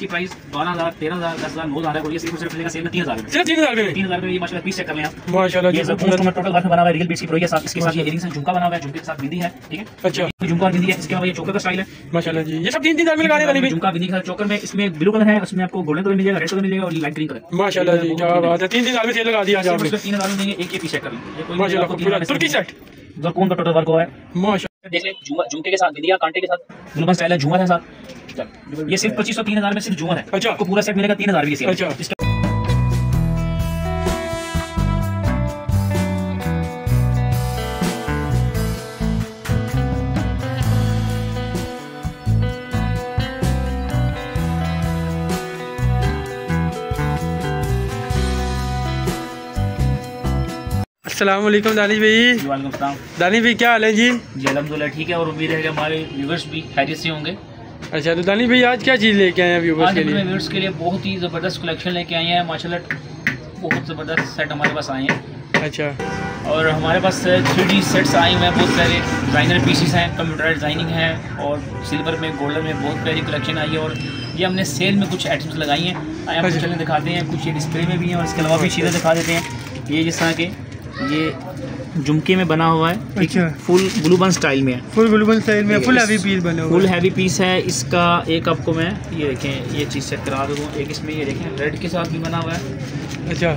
इसकी प्राइस बारह हज़ार तेरह हज़ार दस हज़ार नौ हज़ार है और ये सिर्फ़ सिर्फ़ मिलेगा सेल में तीन हज़ार में। सिर्फ़ तीन हज़ार में? तीन हज़ार में ये माशाल्लाह पीस चेक कर लें आप। माशाल्लाह ये सब खूबसूरत। टोटल वर्क बना हुआ है रियल बीट्स की प्रो साथ इसके साथ ये इयरिंग्स हैं झुमका बना हुआ है झुमके के साथ बिंदी है ठीक है? अच्छा। झुमका और बिंदी है इसके अलावा ये चोकर का स्टाइल है। माशाल्लाह जी ये सब तीन तीन हज़ार में झुमका बिंदी के साथ चोकर में इसमें ब्लू कलर है उसमें आपको गोल्डन कलर मिलेगा रेड कलर मिलेगा और लाइट ग्रीन कलर माशाल्लाह जी क्या बात है तीन तीन हज़ार में सेल लगा दिया आपने। तीन हज़ार में एक ये पीस चेक कर माशाल्लाह तुर्की सेट जरकून का टोटल वर्क हुआ है? माशा देख ले झुमके के साथ बिंदिया कांटे के साथ गुलबन स्टाइल है झूमर है साथ ये सिर्फ़ पच्चीस सौ तीन हज़ार में सिर्फ़ झूमर है अच्छा। आपको पूरा सेट मिलेगा तीन हज़ार भी। अच्छा। अस्सलाम वालेकुम दानिश भाई वालेकुम दानिश भाई क्या हाल है जी? जी अलहमदुल्ला ठीक है और उम्मीद है कि हमारे व्यूवर्स भी खैरियत से होंगे। अच्छा तो दानिश भाई आज क्या चीज़ लेके आए हैं व्यूवर्स के लिए? व्यूवर्स के लिए बहुत ही ज़बरदस्त कलेक्शन लेके आए हैं। माशाल्लाह बहुत ज़बरदस्त सेट हमारे पास आए हैं। अच्छा। और हमारे पास थ्री डी सेट्स आए हुए हैं बहुत सारे डिज़ाइनर पीसीस हैं कंप्यूटर डिज़ाइनिंग है और सिल्वर में गोल्डन में बहुत प्यारी कलेक्शन आई है और ये हमने सेल में कुछ आइटम्स लगाई हैं। आए आपको अच्छा। चलें दिखाते हैं कुछ ये डिस्प्ले में भी हैं और इसके अलावा भी चीज़ें दिखा देते हैं। ये जिस तरह के ये झुमके में बना हुआ है। ठीक है अच्छा। फुल ब्लू बन स्टाइल में है। फुल गुलबन स्टाइल में फुल हैवी पीस बने फुल हुए हैं। हैवी पीस है। इसका एक आपको मैं ये देखें ये चीज़ चेक करा दूँ। एक इसमें ये देखें रेड के साथ भी बना हुआ है। अच्छा।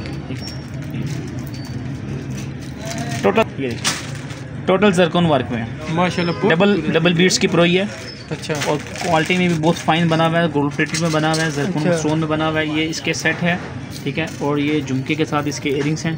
टोटल ये टोटल जरकोन वर्क में है। माशाल्लाह डबल डबल बीट्स की प्रोई है। अच्छा। और क्वालिटी में भी बहुत फाइन बना हुआ है। गोल्ड प्लेटेड में बना हुआ है जरकोन अच्छा। स्टोन में बना हुआ है। ये इसके सेट है। ठीक है। और ये झुमके के साथ इसके इयरिंग्स हैं।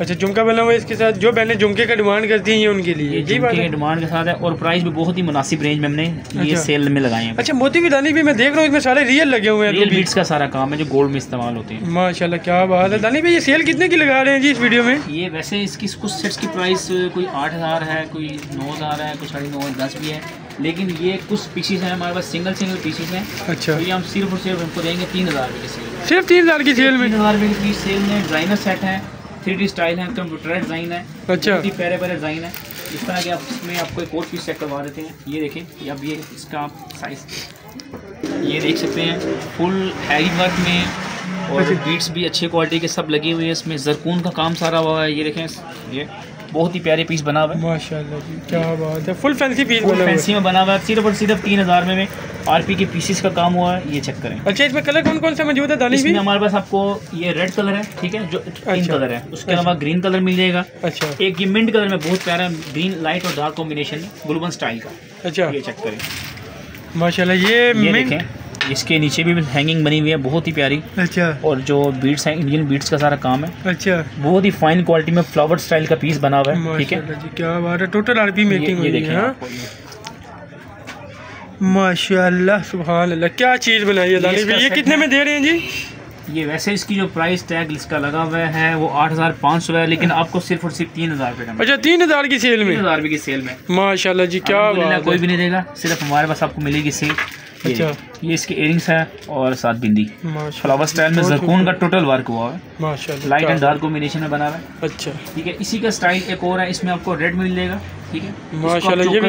अच्छा झुमका बना हुआ है इसके साथ जो बहनें झुमके का डिमांड करती हैं ये उनके लिए ये झुमके के डिमांड के साथ है और प्राइस भी बहुत ही मुनासिब रेंज में हमने ये अच्छा। सेल में लगाए हैं। अच्छा मोती भी दानी भी मैं देख रहा हूँ इसमें सारे रियल लगे हुए हैं रियल बीट्स का सारा काम है जो गोल्ड में इस्तेमाल होते हैं। माशाल्लाह क्या बात है। दानी भाई ये सेल कितने की लगा रहे हैं जी इस वीडियो में? ये वैसे इसकी कुछ सेट्स की प्राइस कोई आठ हज़ार है कोई नौ हज़ार है कोई साढ़े नौ दस भी है। लेकिन ये कुछ पीसीस हैं हमारे पास सिंगल सिंगल पीसीस हैं। अच्छा। तो ये हम सिर्फ़ और सिर्फ़ हमको देंगे तीन हज़ार रुपये की सेल सिर्फ़ तीन हज़ार की सेल में? तीन हज़ार रुपये की सेल में डिज़ाइनर सेट है थ्री डी स्टाइल है कंप्यूटर डिज़ाइन है अच्छा। प्यारे प्यारे डिज़ाइन है। इस तरह के आप इसमें आपको एक और पीस चेक करवा देते हैं। ये देखें ये अब ये इसका आप साइज़ ये देख सकते हैं फुल हैवी वर्क में और बीट्स भी अच्छे क्वालिटी के सब लगे हुए हैं इसमें। जरकून का काम सारा हुआ है ये देखें ये। बहुत ही प्यारे पीस बना हुआ है। माशाल्लाह जी क्या बात है। फुल फैंसी पीस फुल बना हुआ है। फैंसी में बना हुआ है। सिर्फ़ और सिर्फ़ तीन हज़ार में आर पी के पीसीस का काम हुआ है ये चेक करें। अच्छा इसमें कलर कौन कौन सा मौजूद है? दानी इसमें हमारे पास आपको ये रेड कलर है ठीक है जो तीन अच्छा। कलर है। उसके अलावा ग्रीन कलर मिल जाएगा। अच्छा। एक ये मिंट कलर में बहुत प्यारा ग्रीन लाइट और डार्क कॉम्बिनेशन गुलबन स्टाइल का। अच्छा। ये चेक करें। माशाल्लाह ये ये इसके नीचे भी हैंगिंग बनी हुई है बहुत ही प्यारी। अच्छा। और जो बीट्स हैं इंडियन बीट्स का सारा काम है। अच्छा। बहुत ही फाइन क्वालिटी में फ्लावर स्टाइल का पीस बना हुआ है ठीक है? क्या बात है। टोटल आरपी मेकिंग हुई है हाँ? माशाल्लाह सुभान अल्लाह क्या चीज़ बनाई है दानी ये कितने में दे रहे हैं जी? ये वैसे इसकी जो प्राइस टैग इसका लगा हुआ है वो आठ हज़ार पाँच सौ है लेकिन आपको सिर्फ़ और सिर्फ़ तीन हज़ार रुपये अच्छा तीन हज़ार की सेल में? तीन हज़ार की सेल में। माशाल्लाह जी क्या बात कोई भी नहीं देगा सिर्फ़ हमारे पास आपको मिलेगी सेल अच्छा। ये इसके इयरिंग्स है और साथ बिंदी। फ्लावर स्टाइल में जरकून का टोटल वर्क हुआ है। लाइट एंड डार्क कॉम्बिनेशन में बना हुआ है। अच्छा। ठीक है इसी का स्टाइल एक और है इसमें आपको रेड मिल जाएगा ठीक है? माशाल्लाह, ये भी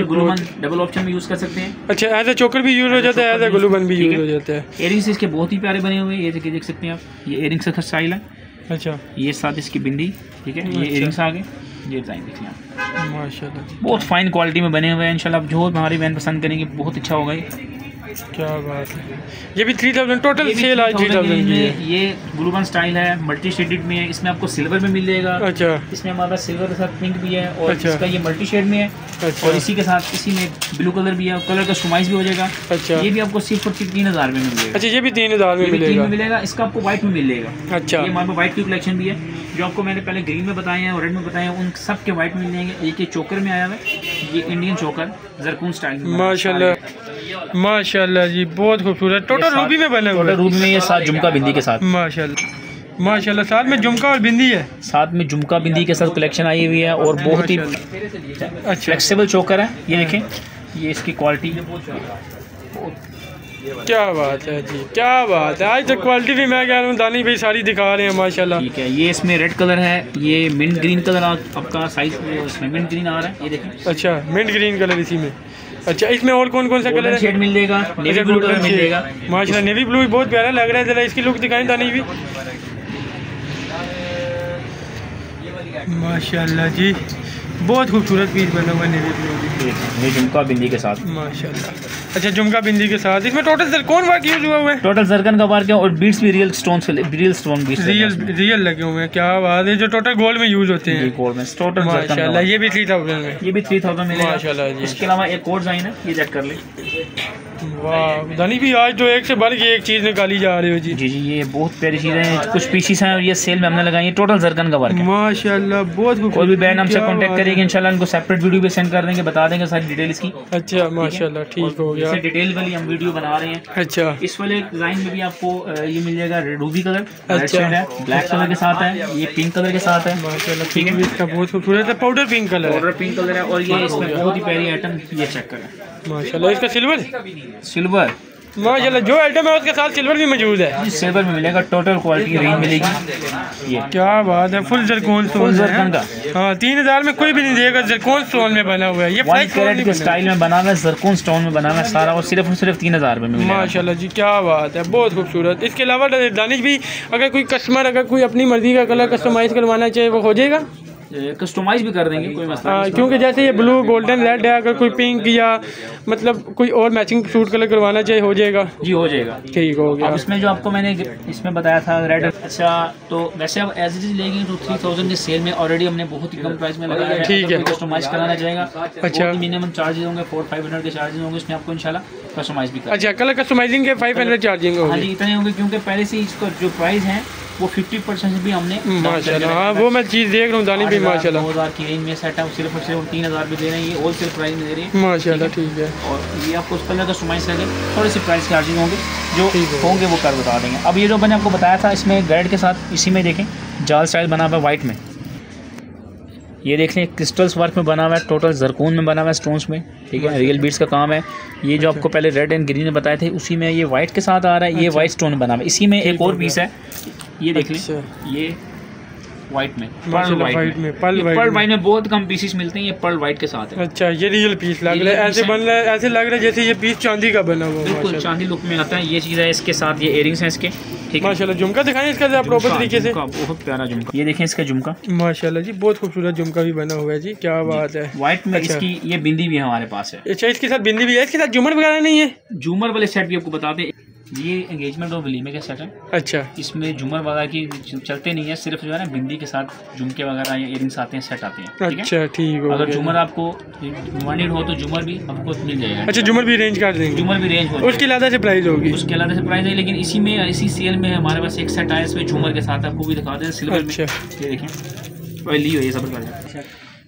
डबल ऑप्शन में यूज़ कर सकते हैं। अच्छा एज ए चोकर भी यूज़ हो जाता है एज ए ग्लूबन भी यूज़ हो जाता है। इयरिंग्स इसके बहुत ही प्यारे बने हुए हैं ये देखिए देख सकते हैं आप ये इयरिंग्स का स्टाइल है। अच्छा। ये साथ इसकी बिंदी ठीक है? ये अच्छा। इयरिंग्स आ गए ये डिज़ाइन माशाल्लाह। बहुत फाइन क्वालिटी में बने हुए हैं इंशाल्लाह। जो हमारी बहन पसंद करेंगे बहुत अच्छा होगा ये। क्या बात है? ये भी थ्री थाउज़ेंड टोटल सेल आज थ्री थाउज़ेंड ये ग्लूबन स्टाइल है मल्टी शेडेड में है इसमें आपको सिल्वर में मिल जाएगा अच्छा। इसमें हमारे सिल्वर के साथ पिंक भी है और अच्छा। इसका ये मल्टी शेड में है अच्छा। और इसी के साथ इसी में ब्लू कलर भी है कलर का स्टोमाइज भी हो जाएगा। अच्छा। ये भी आपको सिर्फ़ और सिर्फ़ तीन हज़ार में मिलेगा। अच्छा ये भी तीन हज़ार में मिलेगा। इसका आपको व्हाइट में मिलेगा। अच्छा। ये हमारे पास व्हाइट की कलेक्शन भी है। जो आपको मैंने पहले ग्रीन में बताए हैं और रेड में बताए हैं उन सब के व्हाइट मिल जाएँगे एक ये चोकर में आया हुआ है ये इंडियन चोकर जरकून स्टाइल में। माशाल्लाह माशाल्लाह जी बहुत खूबसूरत। टोटल रूबी में बने टोटल रूबी में ये साथ झुमका बिंदी के साथ। माशाल्लाह माशाल्लाह साथ में झुमका और बिंदी है? साथ में झुमका बिंदी के साथ कलेक्शन आई हुई है और बहुत ही अच्छा फ्लेक्सिबल चोकर है। ये देखें ये इसकी क्वालिटी क्या बात है जी क्या बात है। आज तक क्वालिटी भी मैं कह रहा हूँ दानी भाई सारी दिखा रहे हैं माशाल्लाह। ठीक है ये इसमें रेड कलर है ये मिंट ग्रीन कलर आपका साइज़ इसमें मिंट ग्रीन आ रहा है ये देखें। अच्छा मिंट ग्रीन कलर इसी में। अच्छा इसमें और कौन कौन सा कलर शेड मिल जाएगा नेवी ब्लू कलर मिल जाएगा माशाल्लाह नेवी ब्लू भी बहुत प्यारा लग रहा है जरा इसकी लुक दिखाएँ दानिश भी माशाल्लाह जी। बहुत खूबसूरत पीस बना हुआ है नेवी ब्लू ये झुमका बिंदी के साथ। माशाल्लाह। अच्छा झुमका बिंदी के साथ। इसमें टोटल सर कौन वर्क यूज़ हुआ हुआ है? टोटल जरकन का वर्क है और बीट्स भी रियल स्टोन से real stone beads real real लगे हुए हैं। क्या बात है जो टोटल गोल्ड में यूज़ होते हैं। गोल्ड में टोटल माशाल्लाह ये भी थ्री थाउज़ेंड में। ये भी थ्री थाउज़ेंड मिलेगा। माशाल्लाह जी। इसके अलावा एक और डिज़ाइन है ये चेक कर ले। वाह दानी भी आज तो एक से बढ़ के एक चीज़ निकाली जा रही हो जी। जी जी ये बहुत प्यारी चीज़ें हैं कुछ पीसीस हैं और ये सेल में हमने लगाई है टोटल जरकन का वर्क है। माशाल्लाह बहुत। कोई भी बैंड हमसे कांटेक्ट करेगी इंशाल्लाह इनको सेपरेट वीडियो भी सेंड कर देंगे बता देंगे सारी डिटेल इसकी अच्छा माशाल्लाह ठीक हो गया। डिटेल वाली हम वीडियो बना रहे हैं। अच्छा। इस वाले डिज़ाइन में भी आपको ये मिल जाएगा रूबी कलर अच्छा। है ब्लैक कलर के साथ है ये पिंक कलर के साथ है। माशाल्लाह ठीक है? इसका बहुत खूबसूरत है पाउडर पिंक कलर है। ऑर्डर पिंक कलर है और ये इसमें बहुत ही प्यारी आइटम ये चेक करें। माशाल्लाह इसका सिल्वर सिल्वर माशाल्लाह जो आइटम है उसके साथ सिल्वर भी मौजूद है। सिल्वर में मिलेगा टोटल क्वालिटी रेंज मिलेगी। ये। क्या बात है फुल जरकोन Full स्टोन का। है तीन हज़ार में कोई भी नहीं देगा जरकोन स्टोन में बना हुआ है। ये फ्रेश कैरेट के स्टाइल में बना हुआ है जरकून स्टोन में बना हुआ है सारा और सिर्फ़ और सिर्फ़ तीन हज़ार में माशाल्लाह जी क्या बात है बहुत खूबसूरत। इसके अलावा दानिश भी अगर कोई कस्टमर अगर कोई अपनी मर्ज़ी का कलर कस्टमाइज करवाना चाहे वो हो जाएगा। कस्टमाइज भी कर देंगे कोई मसला हाँ क्योंकि जैसे ये ब्लू गोल्डन रेड है अगर कोई पिंक या मतलब कोई और मैचिंग सूट कलर करवाना चाहे हो जाएगा। जी हो जाएगा। ठीक हो गया। अब इसमें जो आपको मैंने इसमें बताया था रेड अच्छा तो वैसे अब एज इट इज़ लेंगे तो थ्री थाउज़ेंड के सेल में ऑलरेडी हमने बहुत ही कम प्राइस में लगाया है। ठीक है। कस्टमाइज कराना चाहेगा अच्छा। मिनिमम चार्जेज होंगे फोर फाइव हंड्रेड के चार्जेस होंगे इसमें आपको इंशाल्लाह कस्टमाइज भी कर अच्छा कलर कस्टमाइजिंग के फाइव हंड्रेड चार्जिंग हाँ होगी इतने होंगे क्योंकि पहले से इसका जो प्राइस है वो फिफ्टी परसेंट भी हमने माशाल्लाह। हाँ वो मैं चीज़ देख रहा हूँ दानी भी माशाल्लाह। दो हज़ार की रेंज में सेट है सिर्फ़ और सिर्फ़ तीन हज़ार भी दे रहे हैं ये होलसेल प्राइस में दे रहे हैं। माशाल्लाह ठीक है? और ये आपको उस कलर कस्टमाइज करके थोड़ी सी प्राइस चार्जिंग होंगे जो होंगे वो कर बता देंगे। अब ये जो मैंने आपको बताया था इसमें गाइड के साथ इसी में देखें जाल स्टाइल बना हुआ है वाइट में। ये देख लें क्रिस्टल्स वर्क में बना हुआ है टोटल जरकून में बना हुआ है स्टोन्स में। ठीक है? रियल बीट्स का काम है। ये जो आपको पहले रेड एंड ग्रीन में बताए थे उसी में ये वाइट के साथ आ रहा है ये वाइट स्टोन बना हुआ है। इसी में एक और पीस है। ये देख लें। अच्छा। ये वाइट में पर्ल वाइट में। पर्ल वाइट पर्ल में। वाइट में बहुत कम पीसेस मिलते हैं ये पर्ल वाइट के साथ है। अच्छा ये रियल पीस लग रहा है ऐसे बन रहा है ऐसे लग रहा है जैसे ये पीस चांदी का बना हुआ है बिल्कुल चांदी लुक में आता है ये चीज़ है इसके साथ ये इयरिंग्स हैं इसके ठीक है? माशाल्लाह झुमका दिखाएँ इसका जरा प्रॉपर तरीके से। बहुत प्यारा झुमका। ये देखें इसका झुमका। माशाल्लाह जी बहुत खूबसूरत झुमका भी बना हुआ है जी क्या बात है। व्हाइट में अच्छा। इसकी ये बिंदी भी हमारे पास है। अच्छा इसके साथ बिंदी भी है इसके साथ झूमर वगैरह नहीं है? झूमर वाले सेट भी आपको बता दें। ये एंगेजमेंट और वलीमे का सेट है। अच्छा। इसमें झूमर वगैरह की चलते नहीं है सिर्फ़ जो है ना बिंदी के साथ झुमके वगैरह या इयरिंग्स आते हैं सेट आते हैं अच्छा ठीक हो अगर झूमर आपको वांटेड हो तो झूमर भी आपको मिल जाएगा। अच्छा झूमर भी अरेंज कर देंगे। झूमर भी रेंज उसकी अलग से प्राइस होगी। उसके अलावा से प्राइस है लेकिन इसी में इसी सेल में हमारे पास एक सेट आया इसमें झूमर के साथ आपको भी दिखा दें सिल्वर में। अच्छा। ये देखें। और ली हो ये सब।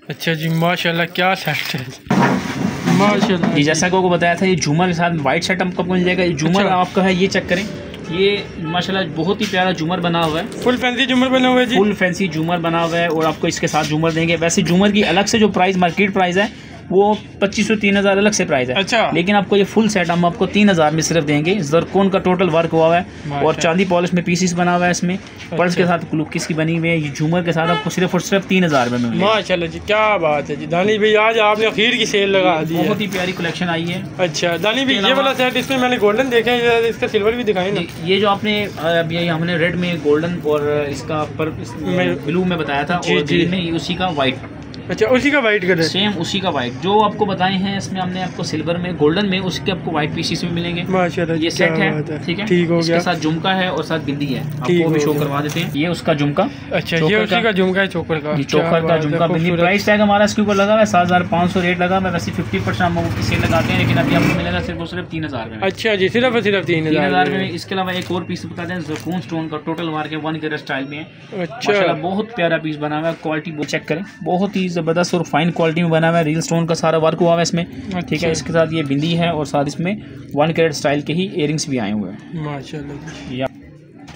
अच्छा जी माशाल्लाह क्या सेट है। जी। जैसा कि आपको बताया था ये झूमर के साथ वाइट शर्ट आपको मिल जाएगा। ये झूमर अच्छा। आपका है ये चेक करें। ये माशाल्लाह बहुत ही प्यारा झूमर बना हुआ है। फुल फैंसी झूमर बना हुआ है जी। फुल फैंसी झूमर बना हुआ है और आपको इसके साथ झूमर देंगे। वैसे झूमर की अलग से जो प्राइस मार्केट प्राइस है वो पच्चीस सौ तीन हज़ार अलग से प्राइस है। अच्छा। लेकिन आपको ये फुल सेट हम आपको तीन हज़ार में सिर्फ़ देंगे। जरकोन का टोटल वर्क हुआ हुआ है? और चांदी पॉलिश में पीसीस बना हुआ है इसमें। पर्स के साथ लुकिस की बनी हुई है? ये झूमर के साथ आपको सिर्फ़ और सिर्फ़ तीन हज़ार में माशाल्लाह जी क्या बात है जी। दानी भाई आज आपने अखीर की सेल लगा दी बहुत ही प्यारी कलेक्शन आई है। अच्छा दानी भाई ये वाला सेट इसमें मैंने गोल्डन देखा है इसका सिल्वर भी दिखाई ना। ये जो आपने ये हमने रेड में गोल्डन और इसका पर ब्लू में बताया था और। ग्रीन में उसी का वाइट अच्छा उसी का वाइट कलर सेम उसी का वाइट जो आपको बताए हैं इसमें हमने आपको सिल्वर में गोल्डन में उसके आपको वाइट पीसीस में मिलेंगे। माशाल्लाह ये सेट है ठीक है? ठीक हो इसके गया। साथ झुमका है और साथ बिंदी है। आपको भी शो करवा देते हैं। ये उसका झुमका। अच्छा ये उसी का- झुमका है चोकर का। चोकर का झुमका। बिंदी प्राइस टैग हमारा इसके ऊपर लगा हुआ है सात हज़ार पाँच सौ रेट लगा हुआ वैसे फिफ्टी परसेंट हम लोगों की सेल लगाते हैं लेकिन अभी आपको मिलेगा सिर्फ़ और सिर्फ़ तीन हज़ार में। अच्छा जी सिर्फ़ और सिर्फ़ तीन हज़ार में। इसके अलावा एक और पीस बता दें जरकून स्टोन का टोटल मार के वन कैरेट स्टाइल में है। अच्छा। बहुत प्यारा पीस बना हुआ है क्वालिटी चेक करें। बहुत ही ज़बरदस्त और फाइन क्वालिटी में बना हुआ है। रियल स्टोन का सारा वर्क हुआ है इसमें। ठीक अच्छा। है इसके साथ ये बिंदी है और साथ इसमें वन कैरेट स्टाइल के ही इयरिंग्स भी आए हुए हैं। माशाल्लाह जी।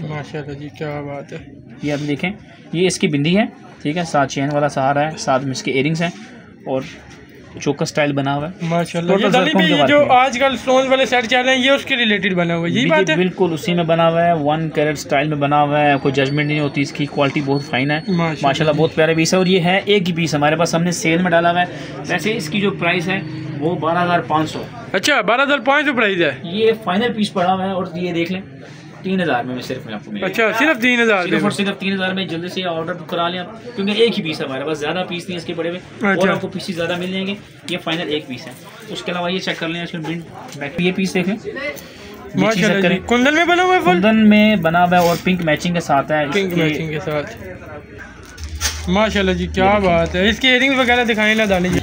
माशाल्लाह जी क्या बात है। ये आप देखें ये इसकी बिंदी है। ठीक है साथ चैन वाला सहारा है साथ में इसके एयरिंग्स हैं और चोकर स्टाइल बना हुआ है। माशाल्लाह ये जो। आजकल स्टोन वाले सेट चल रहे हैं ये उसके रिलेटेड बना हुआ है यही बात बिल्कुल- है? बिल्कुल उसी में बना हुआ है वन कैरेट स्टाइल में बना हुआ है कोई जजमेंट नहीं होती इसकी क्वालिटी बहुत फाइन है। माशाल्लाह। बहुत प्यारा पीस है और ये है एक ही पीस हमारे पास हमने सेल में डाला हुआ है। वैसे इसकी जो प्राइस है वो बारह अच्छा बारह हज़ार पाँच सौ प्राइस है। ये फाइनल पीस पड़ा हुआ है और ये देख लें। तीन हज़ार में सिर्फ़ मैं आपको मिलेगा। अच्छा सिर्फ़ तीन हज़ार सिर्फ़ और सिर्फ़ तीन हज़ार में जल्दी से ऑर्डर करा लें आप क्योंकि एक ही पीस है हमारे पास ज़्यादा पीस नहीं है इसके बड़े में और अच्छा। आपको पीस ज़्यादा मिल जाएँगे ये फाइनल एक पीस है। उसके अलावा ये चेक कर लें इसमें प्रिंट बैक ये पीस देखें। कुंदन में बना हुआ है कुंदन में बना हुआ है और पिंक मैचिंग के साथ है पिंक मैचिंग के साथ। माशाल्लाह जी क्या बात है। इसके इयरिंग्स वगैरह दिखाएँ ना दानी जी।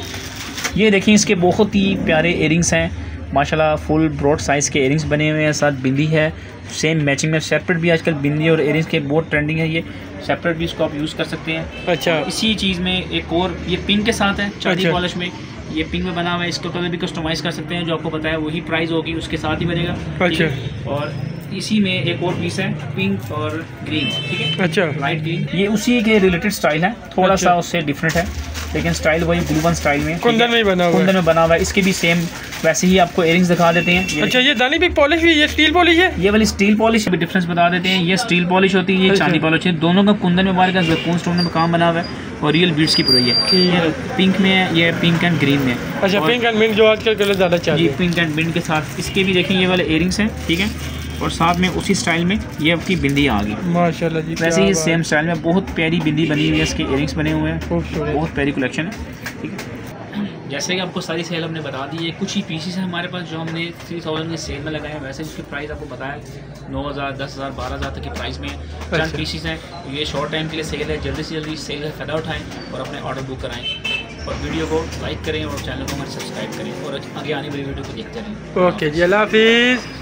ये देखिए इसके बहुत ही प्यारे इयरिंग्स हैं। माशाल्लाह फुल ब्रॉड साइज़ के इयरिंग्स बने हुए हैं साथ बिंदी है। सेम मैचिंग में सेपरेट भी आजकल बिंदी और इयरिंग्स के बहुत ट्रेंडिंग है। ये सेपरेट भी इसको आप यूज़ कर सकते हैं। अच्छा। इसी चीज़ में एक और ये पिंक के साथ है चांदी अच्छा। पॉलिश में। ये पिंक में बना हुआ है इसको कलर भी कस्टमाइज कर सकते हैं जो आपको बताया वही प्राइस होगी उसके साथ ही बनेगा। अच्छा। और इसी में एक और पीस है पिंक और ग्रीन ठीक है? अच्छा। लाइट ग्रीन ये उसी के रिलेटेड स्टाइल है थोड़ा अच्छा। सा उससे डिफरेंट है। लेकिन स्टाइल वही ब्लू वन स्टाइल में कुंदन में बना हुआ कुंदन में बना हुआ है। इसके भी सेम वैसे ही आपको इयरिंग्स दिखा देते हैं। ये अच्छा ये दानी भी पॉलिश भी ये स्टील पॉलिश है? ये वाली स्टील पॉलिश भी डिफरेंस बता देते हैं। ये स्टील पॉलिश होती है ये अच्छा। चांदी पॉलिश है। दोनों का कुंदन में हमारे का जरकून स्टोन में काम बना हुआ है और रियल बीड्स की पुरई है। ये पिंक में है ये पिंक एंड ग्रीन में अच्छा पिंक एंड मिंट जो आजकल कलर ज़्यादा हैं। पिंक एंड बिंड के साथ इसके भी देखें ये वाले इयरिंग्स हैं ठीक है? और साथ में उसी स्टाइल में ये आपकी बिंदी आ गई। माशाल्लाह जी वैसे ही सेम स्टाइल में बहुत प्यारी बिंदी बनी हुई है इसके इयरिंग्स बने हुए हैं। बहुत प्यारी कलेक्शन है ठीक है। जैसे कि आपको सारी सेल हमने बता दी है कुछ ही पीसेस हैं हमारे पास जो हमने थ्री थाउज़ेंड की सेल में लगाए हैं। वैसे उसकी प्राइस आपको बताया नौ हज़ार दस हज़ार बारह हज़ार तक की प्राइस में चंद अच्छा। पीसेस हैं ये शॉर्ट टाइम के लिए सेल है जल्दी से जल्दी सेल का फ़ायदा उठाएँ और अपने ऑर्डर बुक कराएँ। और वीडियो को लाइक करें और चैनल को हमारे सब्सक्राइब करें और आगे आने वाली वीडियो को देखते रहें। ओके जी अल्लाह हाफिज़।